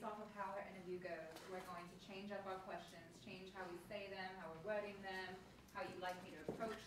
based off of how our interview goes, we're going to change up our questions, change how we say them, how we're wording them, how you'd like me to approach